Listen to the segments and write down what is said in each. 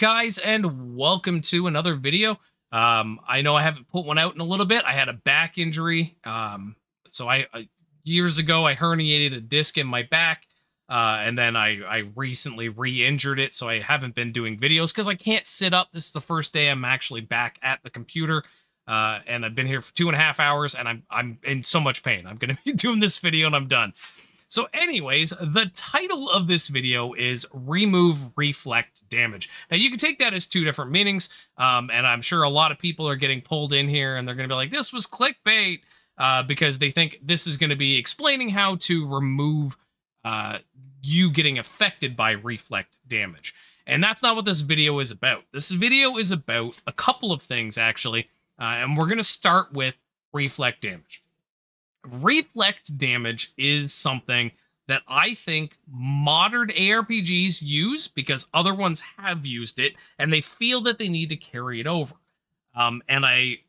guys, and welcome to another video. Um, I know I haven't put one out in a little bit. I had a back injury. Um, so I, I years ago I herniated a disc in my back, uh, and then I I recently re-injured it. So I haven't been doing videos because I can't sit up. This is the first day I'm actually back at the computer. Uh, and I've been here for two and a half hours, and I'm I'm in so much pain. I'm gonna be doing this video, and I'm done. So anyways, the title of this video is Remove Reflect Damage. Now you can take that as two different meanings, um, and I'm sure a lot of people are getting pulled in here and they're going to be like, this was clickbait, uh, because they think this is going to be explaining how to remove uh, you getting affected by reflect damage. And that's not what this video is about. This video is about a couple of things, actually, uh, and we're going to start with reflect damage. Reflect damage is something that I think modern ARPGs use because other ones have used it and they feel that they need to carry it over. Um, and I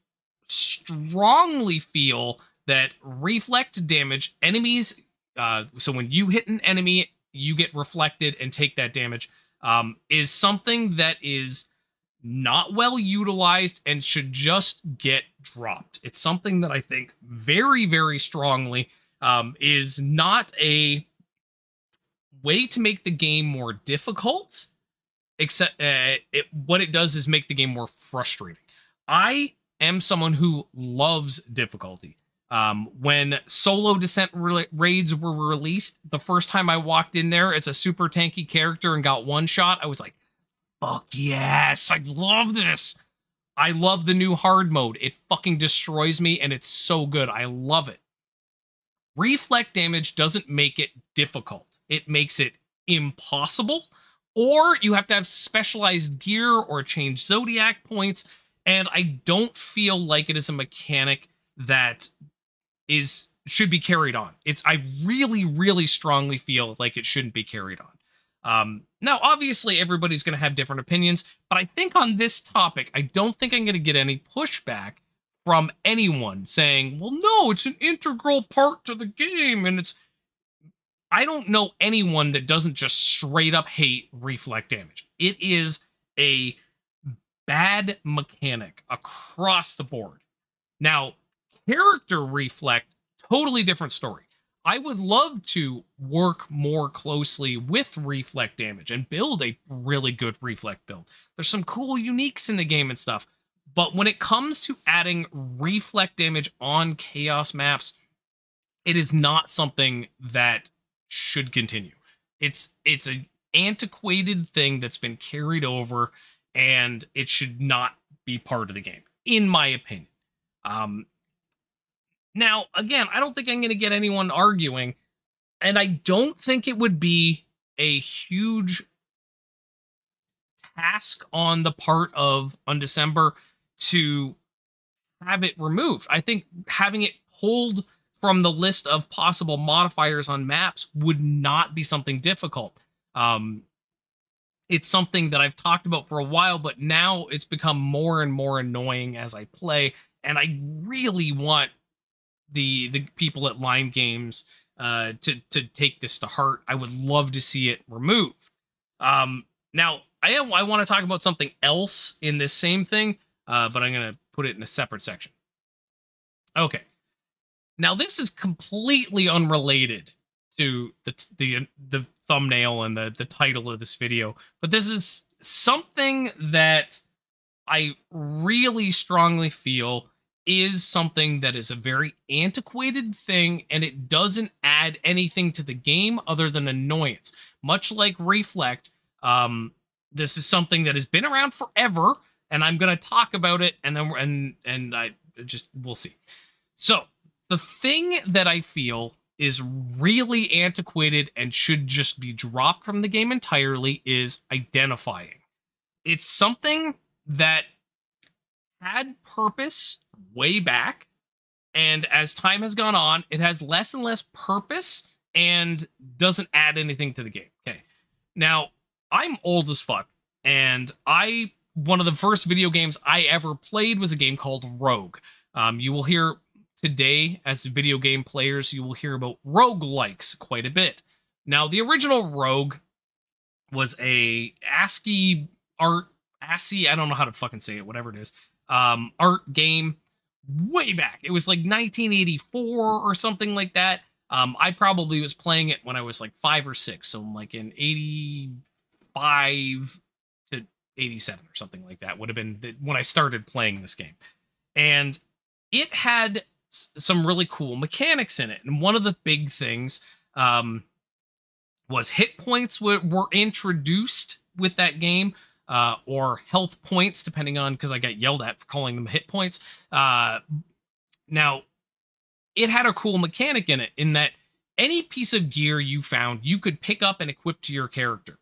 strongly feel that reflect damage, enemies, uh, so when you hit an enemy, you get reflected and take that damage, um, is something that is not well utilized and should just get dropped. It's something that I think very, very strongly um, is not a way to make the game more difficult. Except uh, it, what it does is make the game more frustrating. I am someone who loves difficulty. Um, when solo descent ra raids were released, the first time I walked in there as a super tanky character and got one shot, I was like, Fuck yes, I love this. I love the new hard mode. It fucking destroys me and it's so good. I love it. Reflect damage doesn't make it difficult. It makes it impossible or you have to have specialized gear or change zodiac points and I don't feel like it is a mechanic that is should be carried on. It's I really really strongly feel like it shouldn't be carried on. Um, now, obviously, everybody's going to have different opinions, but I think on this topic, I don't think I'm going to get any pushback from anyone saying, well, no, it's an integral part to the game, and it's. I don't know anyone that doesn't just straight up hate reflect damage. It is a bad mechanic across the board. Now, character reflect, totally different story. I would love to work more closely with reflect damage and build a really good reflect build. There's some cool uniques in the game and stuff. But when it comes to adding reflect damage on chaos maps, it is not something that should continue. It's it's an antiquated thing that's been carried over and it should not be part of the game in my opinion. Um, now, again, I don't think I'm going to get anyone arguing, and I don't think it would be a huge task on the part of Undecember to have it removed. I think having it pulled from the list of possible modifiers on maps would not be something difficult. Um, it's something that I've talked about for a while, but now it's become more and more annoying as I play, and I really want the the people at Line Games uh, to to take this to heart. I would love to see it removed. Um, now, I am, I want to talk about something else in this same thing, uh, but I'm gonna put it in a separate section. Okay. Now, this is completely unrelated to the the the thumbnail and the the title of this video, but this is something that I really strongly feel is something that is a very antiquated thing and it doesn't add anything to the game other than annoyance. Much like Reflect, um, this is something that has been around forever and I'm going to talk about it and then and and I just we'll see. So, the thing that I feel is really antiquated and should just be dropped from the game entirely is identifying. It's something that had purpose way back. And as time has gone on, it has less and less purpose and doesn't add anything to the game. Okay. Now, I'm old as fuck. And I, one of the first video games I ever played was a game called Rogue. Um, you will hear today, as video game players, you will hear about rogue likes quite a bit. Now, the original Rogue was a ASCII art ASCII, I don't know how to fucking say it, whatever it is, um, art game way back. It was like 1984 or something like that. Um, I probably was playing it when I was like five or six, so I'm like in 85 to 87 or something like that would have been the, when I started playing this game. And it had some really cool mechanics in it. And one of the big things um, was hit points were, were introduced with that game. Uh, or health points, depending on because I got yelled at for calling them hit points. Uh, now, it had a cool mechanic in it in that any piece of gear you found, you could pick up and equip to your character.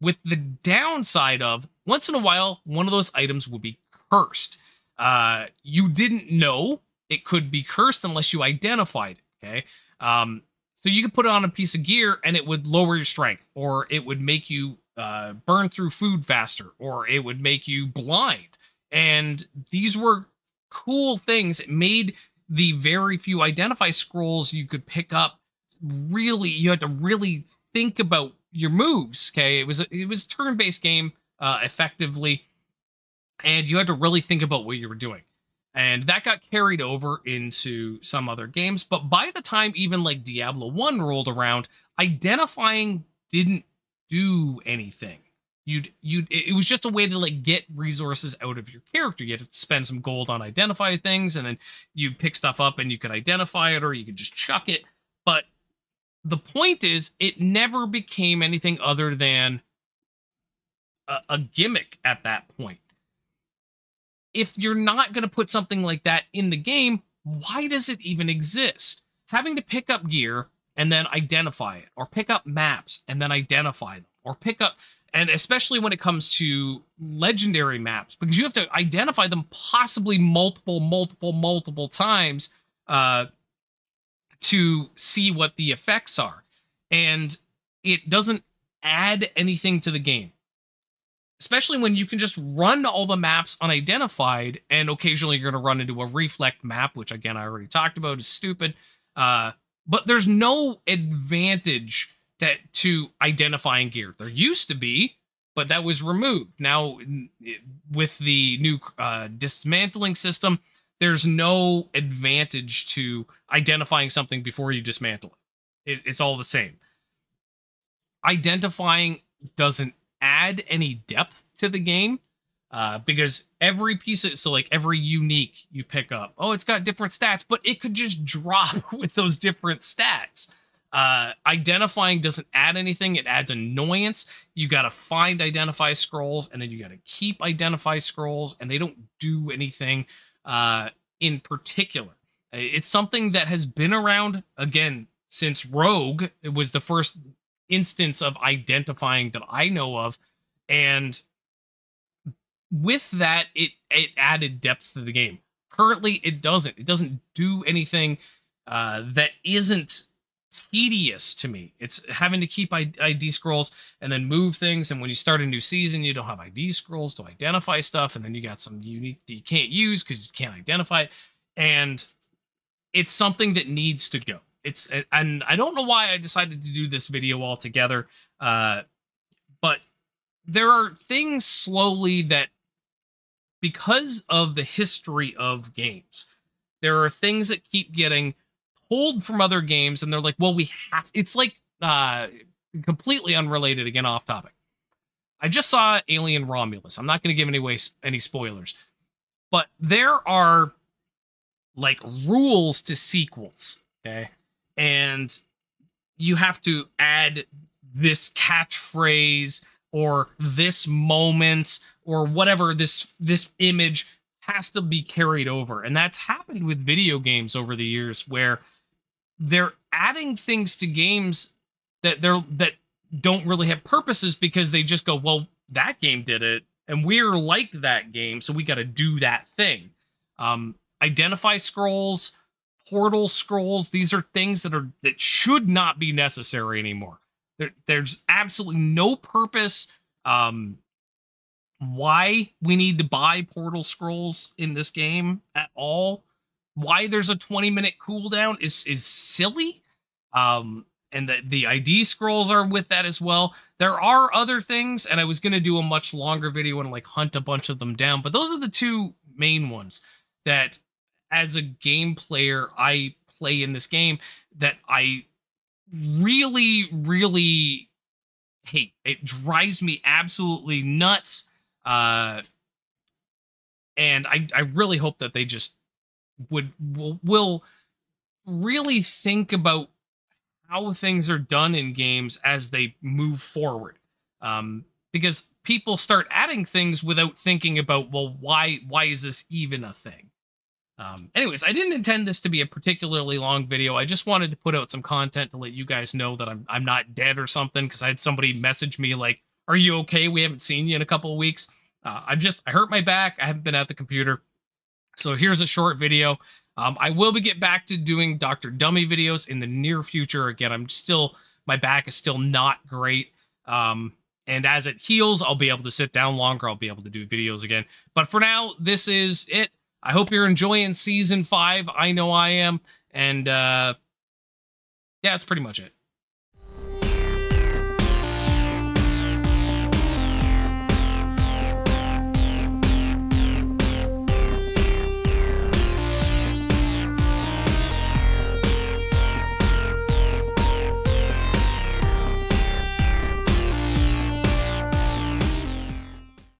With the downside of once in a while, one of those items would be cursed. Uh, you didn't know it could be cursed unless you identified it. Okay. Um, so you could put it on a piece of gear and it would lower your strength, or it would make you uh, burn through food faster, or it would make you blind. And these were cool things. It made the very few identify scrolls you could pick up really you had to really think about your moves okay it was a, it was a turn-based game uh effectively and you had to really think about what you were doing and that got carried over into some other games but by the time even like diablo 1 rolled around identifying didn't do anything. You'd you'd it was just a way to like get resources out of your character. You had to spend some gold on identify things and then you pick stuff up and you could identify it or you could just chuck it. But the point is it never became anything other than a, a gimmick at that point. If you're not going to put something like that in the game why does it even exist? Having to pick up gear and then identify it or pick up maps and then identify them or pick up and especially when it comes to legendary maps because you have to identify them possibly multiple multiple multiple times uh, to see what the effects are. And it doesn't add anything to the game. Especially when you can just run all the maps unidentified and occasionally you're going to run into a reflect map which again i already talked about is stupid. Uh, but there's no advantage to, to identifying gear. There used to be, but that was removed. Now, with the new uh, dismantling system, there's no advantage to identifying something before you dismantle it. it it's all the same. Identifying doesn't add any depth to the game uh, because every piece of so like every unique you pick up, oh, it's got different stats, but it could just drop with those different stats. Uh, identifying doesn't add anything; it adds annoyance. You got to find identify scrolls, and then you got to keep identify scrolls, and they don't do anything uh, in particular. It's something that has been around again since Rogue. It was the first instance of identifying that I know of, and with that, it it added depth to the game. Currently, it doesn't. It doesn't do anything uh, that isn't tedious to me. It's having to keep ID scrolls and then move things. And when you start a new season, you don't have ID scrolls to identify stuff, and then you got some unique that you can't use because you can't identify it. And it's something that needs to go. It's and I don't know why I decided to do this video altogether. Uh, but there are things slowly that because of the history of games, there are things that keep getting pulled from other games, and they're like, well, we have. It's like uh, completely unrelated. Again, off topic. I just saw Alien Romulus. I'm not going to give any way any spoilers, but there are like rules to sequels. Okay, and you have to add this catchphrase or this moment or whatever this this image has to be carried over. And that's happened with video games over the years where they're adding things to games that they're that don't really have purposes because they just go well that game did it and we're like that game so we got to do that thing. Um identify scrolls portal scrolls these are things that are that should not be necessary anymore. There, there's absolutely no purpose. Um why we need to buy portal scrolls in this game at all why there's a 20 minute cooldown is is silly um and the, the ID scrolls are with that as well. There are other things, and I was going to do a much longer video and like hunt a bunch of them down, but those are the two main ones that as a game player, I play in this game that I really, really hate. It drives me absolutely nuts. Uh, and I, I really hope that they just would will, will really think about how things are done in games as they move forward. Um, because people start adding things without thinking about, well, why why is this even a thing? Um, anyways, I didn't intend this to be a particularly long video. I just wanted to put out some content to let you guys know that I'm I'm not dead or something. Because I had somebody message me like, "Are you okay? We haven't seen you in a couple of weeks." Uh, I'm just I hurt my back. I haven't been at the computer, so here's a short video. Um, I will be get back to doing Dr. Dummy videos in the near future. Again, I'm still my back is still not great. Um, and as it heals, I'll be able to sit down longer. I'll be able to do videos again. But for now, this is it. I hope you're enjoying season five. I know I am. And uh, yeah, that's pretty much it.